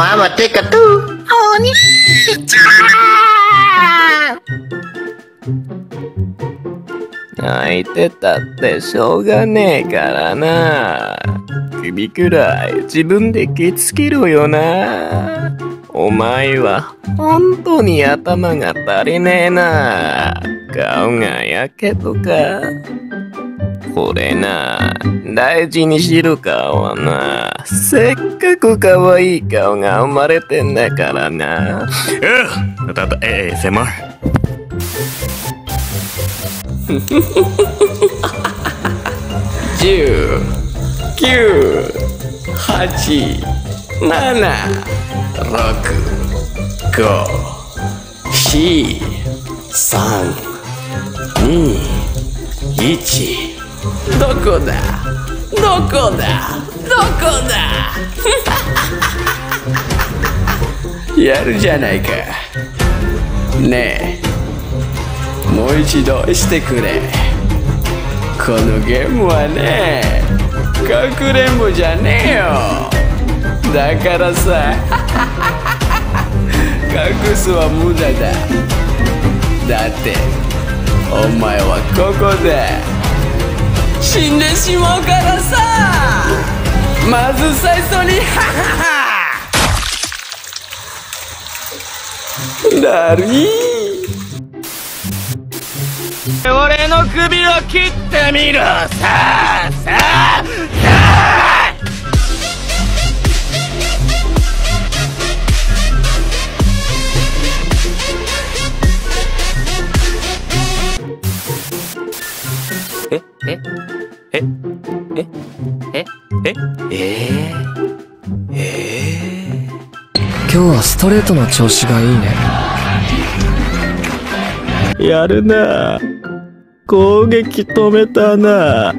Mama, take a two. Oh, nee. 泣いてたってしょうがねえからな。首くらい自分で気つけろよな。お前は本当に頭が足りねえな。顔がやけとか。これな大事にしろ顔はな。せっかく可愛い顔が生まれてんだからな。うん。たたええせま十、九、八、七、六、五、四、三、二、一。どこだ？どこだ？どこだ？やるじゃないか。ねえ。もう一度してくれ。このゲームはねかくれんぼじゃねえよ。だからさ 隠すは無駄だ。だってお前はここで死んでしまうからさ。まず最初にハハハ。ダリー俺の首を切ってみろ。さあさあさあ。え？え？え？え？え？え？え？え？え？今日はストレートの調子がいいねやるな。攻撃止めたな。